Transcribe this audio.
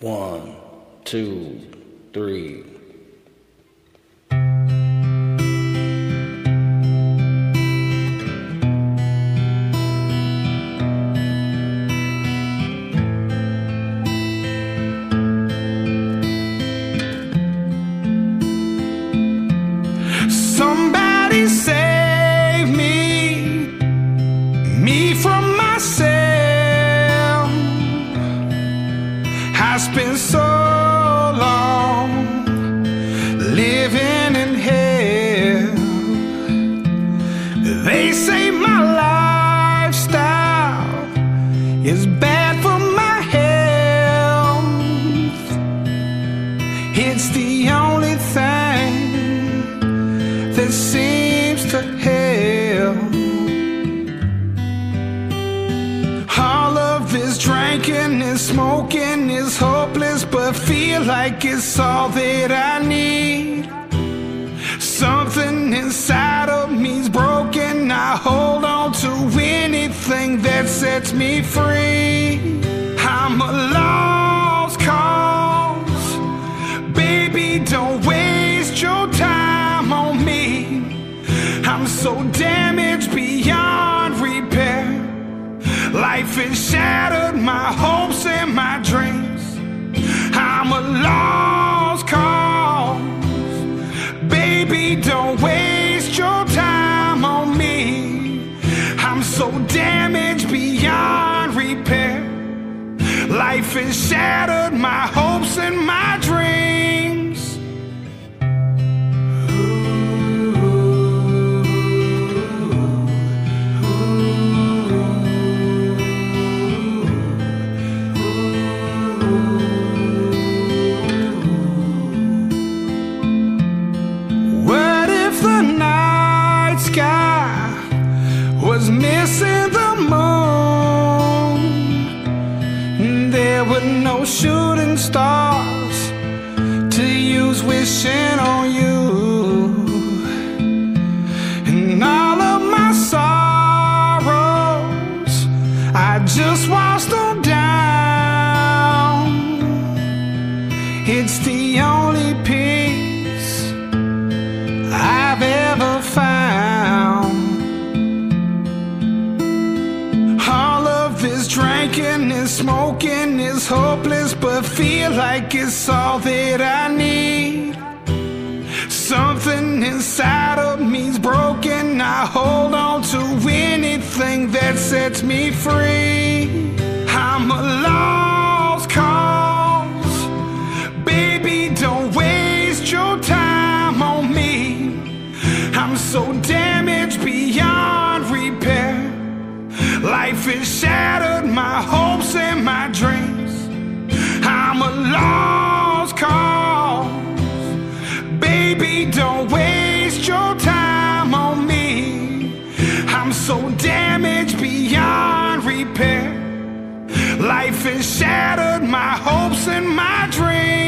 One, two, three. I been so long living in hell. They say my lifestyle is bad for my health. It's the only thing that seems to smoking is hopeless, but feel like it's all that I need. Something inside of me's broken. I hold on to anything that sets me free. I'm a lost cause. Baby, don't waste your time on me. I'm so damaged beyond repair. Life has shattered my hopes and my your time on me. I'm so damaged beyond repair. Life has shattered my hopes and my dreams. What Were no shooting stars to use wishing on you. Smoking is hopeless, but feel like it's all that I need. Something inside of me's broken. I hold on to anything that sets me free. I'm a lost cause. Baby, don't waste your time on me. I'm so damaged beyond repair. Life has shattered my hopes and my dreams. I'm a lost cause. Baby, don't waste your time on me. I'm so damaged beyond repair. Life has shattered my hopes and my dreams.